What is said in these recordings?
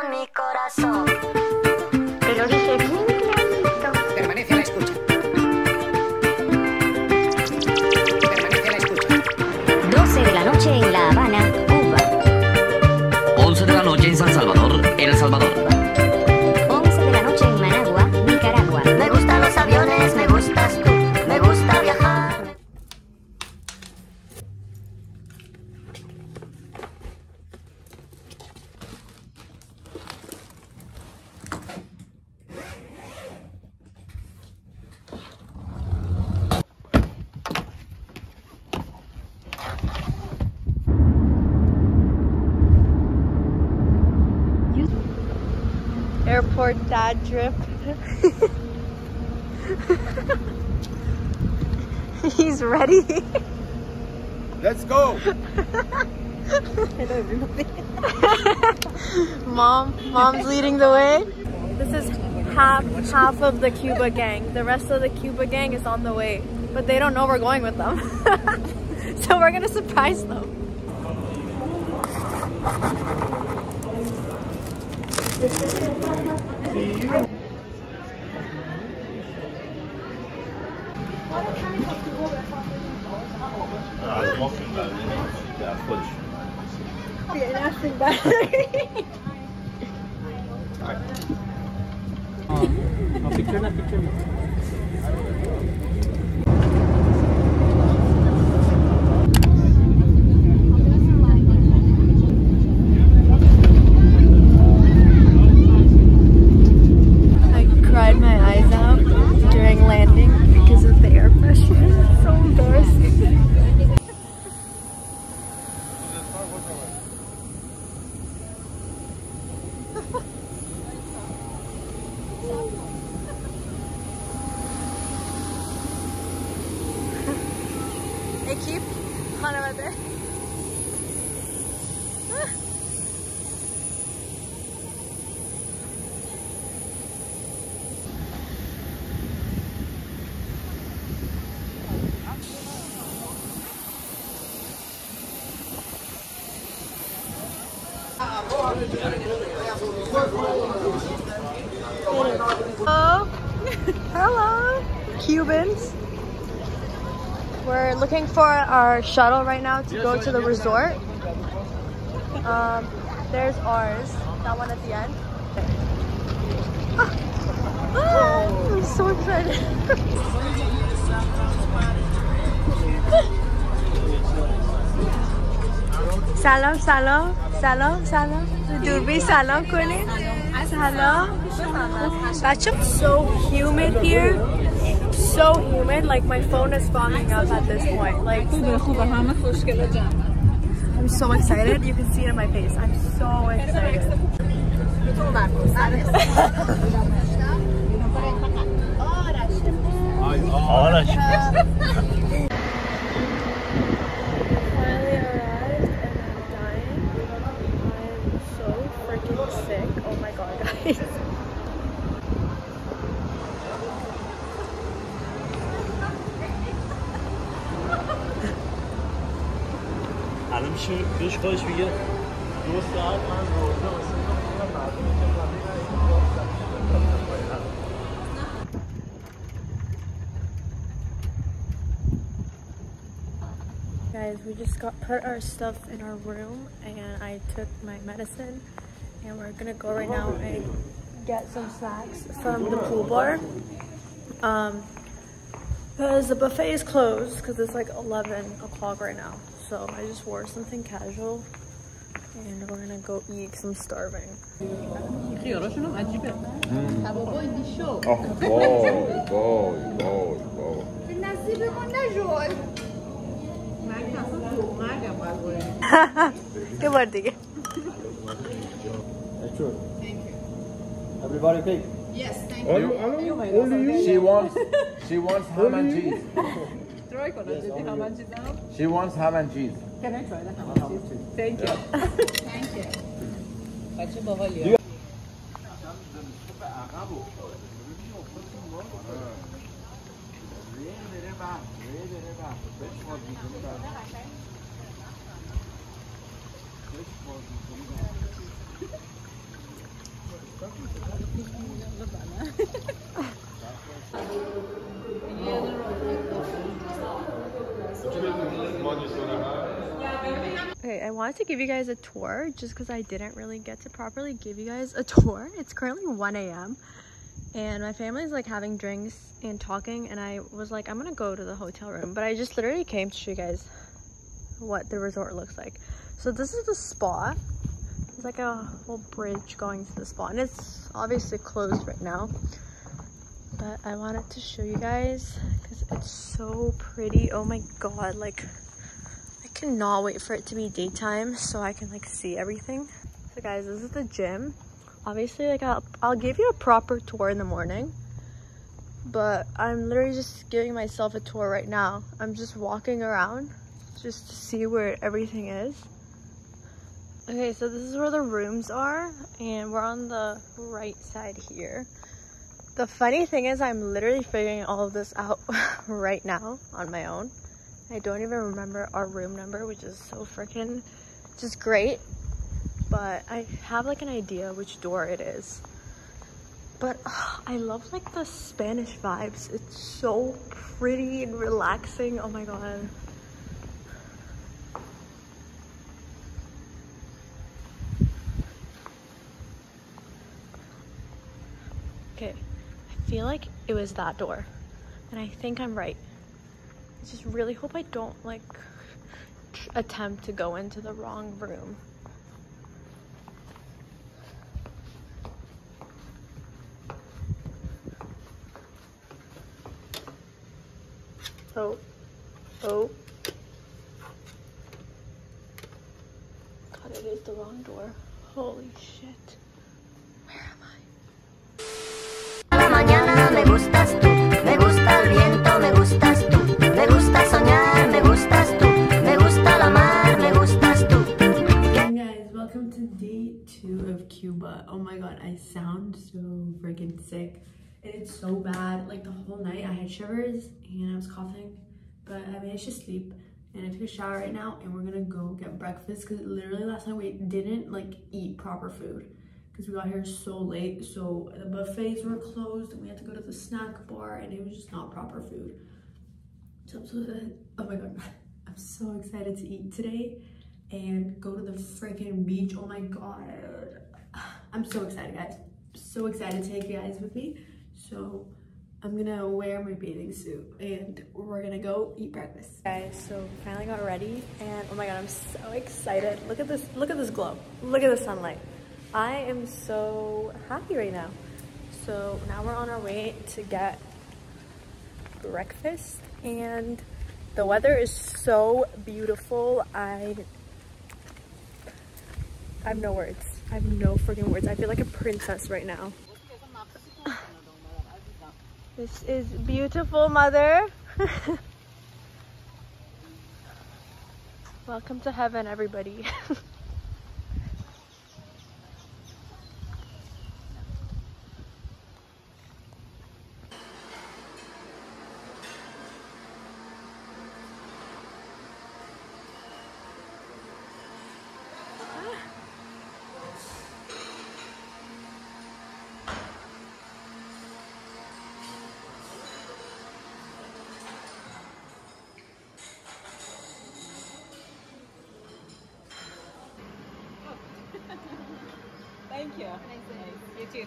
con mi corazón. Te lo dije bien clarito. Permanece a la escucha. Permanece a la escucha. 12 de la noche en La Habana, Cuba. 11 de la noche en San Salvador, El Salvador. Airport dad drip. He's ready. Let's go. Mom, mom's leading the way. This is half half of the Cuba gang. The rest of the Cuba gang is on the way, but they don't know we're going with them. so we're gonna surprise them. I cried my eyes out during landing because of the air pressure. It's so embarrassing. Ekip, Manavade. Hello. Hello, Cubans. We're looking for our shuttle right now to go to the resort. Um, there's ours, that one at the end. Ah, ah, I'm so excited. salam, salam. سلام سلام دوربین سلام کنین سلام بچه so humid here so humid like my phone is fogging up at this point like I'm so excited you can see it in my face I'm so excited finally Guys, we just got put our stuff in our room and I took my medicine and we're gonna go right now and get some snacks from the pool bar. Um, because the buffet is closed because it's like 11 o'clock right now. So I just wore something casual and we're gonna go eat because I'm starving. Mm. Oh, boy, boy, boy, boy. Good one, Diggy. Everybody pick. Yes, thank you. She wants, she wants ham and cheese try ham and cheese now? She wants ham and cheese. Can I try the ham and cheese? Thank you. Thank you. Thank you. Okay, I wanted to give you guys a tour just because I didn't really get to properly give you guys a tour. It's currently 1 a.m. and my family's like having drinks and talking and I was like, I'm gonna go to the hotel room. But I just literally came to show you guys what the resort looks like. So this is the spa. It's like a whole bridge going to the spa and it's obviously closed right now. But I wanted to show you guys because it's so pretty. Oh my god, like I cannot wait for it to be daytime so I can like see everything. So guys, this is the gym. Obviously, like I'll, I'll give you a proper tour in the morning. But I'm literally just giving myself a tour right now. I'm just walking around just to see where everything is. Okay, so this is where the rooms are and we're on the right side here. The funny thing is I'm literally figuring all of this out right now on my own. I don't even remember our room number, which is so freaking just great. But I have like an idea which door it is. But ugh, I love like the Spanish vibes. It's so pretty and relaxing. Oh my god. Okay, I feel like it was that door. And I think I'm right. I just really hope I don't like attempt to go into the wrong room. Oh, oh. God, it is the wrong door. Holy shit. Cuba. Oh my god, I sound so freaking sick. And it's so bad. Like the whole night I had shivers and I was coughing, but I managed to sleep. And I took a shower right now and we're gonna go get breakfast because literally last night we didn't like eat proper food because we got here so late. So the buffets were closed and we had to go to the snack bar and it was just not proper food. So I'm so excited. Oh my god, I'm so excited to eat today and go to the freaking beach. Oh my god. I'm so excited, guys. So excited to take you guys with me. So I'm gonna wear my bathing suit and we're gonna go eat breakfast. Guys, so finally got ready and oh my god, I'm so excited. Look at this, look at this glow. Look at the sunlight. I am so happy right now. So now we're on our way to get breakfast and the weather is so beautiful. I I have no words. I have no freaking words. I feel like a princess right now. This is beautiful, mother. Welcome to heaven, everybody. My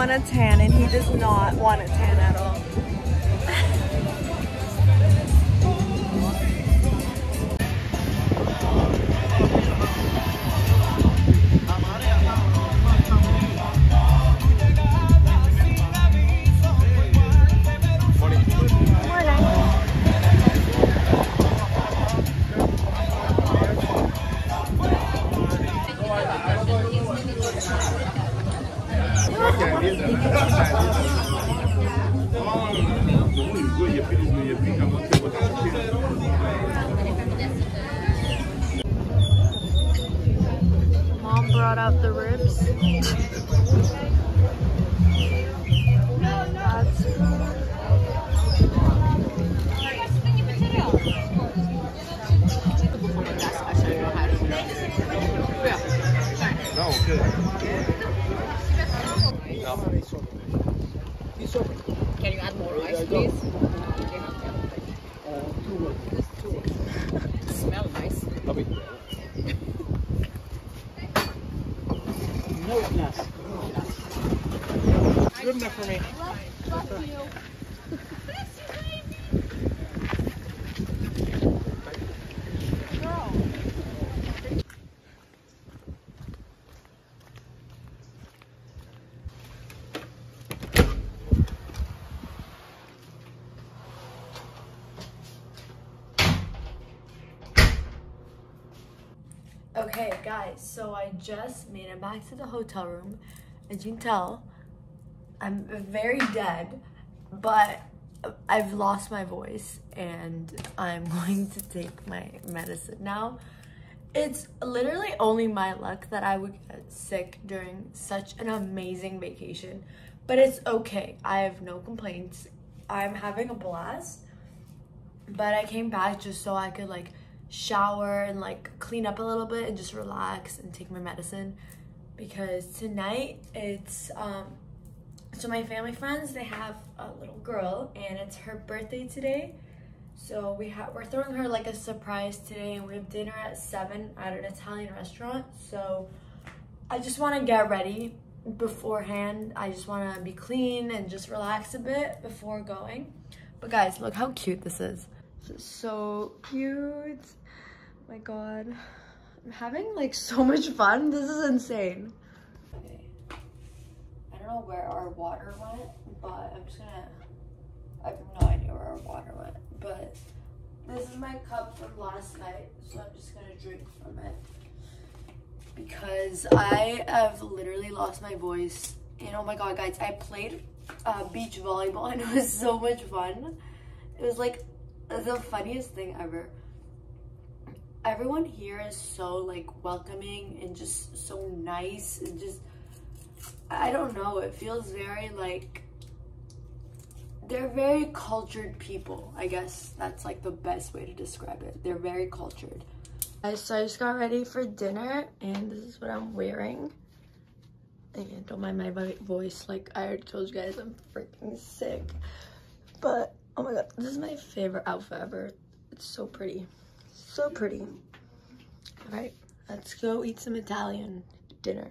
want a tan and he does not want a tan Can you add more rice, please? Good enough for me. Okay, guys, so I just made it back to the hotel room. As you can tell, I'm very dead, but I've lost my voice and I'm going to take my medicine now. It's literally only my luck that I would get sick during such an amazing vacation, but it's okay. I have no complaints. I'm having a blast, but I came back just so I could like shower and like clean up a little bit and just relax and take my medicine. Because tonight it's um so my family friends they have a little girl and it's her birthday today. So we have we're throwing her like a surprise today and we have dinner at seven at an italian restaurant. So i just want to get ready beforehand. I just want to be clean and just relax a bit before going. But guys look how cute this is this is. So cute my god. I'm having like so much fun. This is insane. Okay. I don't know where our water went but i'm just gonna i have no idea where our water went but this is my cup from last night so i'm just gonna drink from it. Because i have literally lost my voice and oh my god guys i played uh, beach volleyball and it was so much fun. It was like the funniest thing ever everyone here is so like welcoming and just so nice and just I don't know it feels very like they're very cultured people I guess that's like the best way to describe it. They're very cultured. So I just got ready for dinner and this is what I'm wearing. And don't mind my voice like I already told you guys I'm freaking sick. But oh my god this is my favorite outfit ever. It's so pretty so pretty. All right, let's go eat some Italian dinner.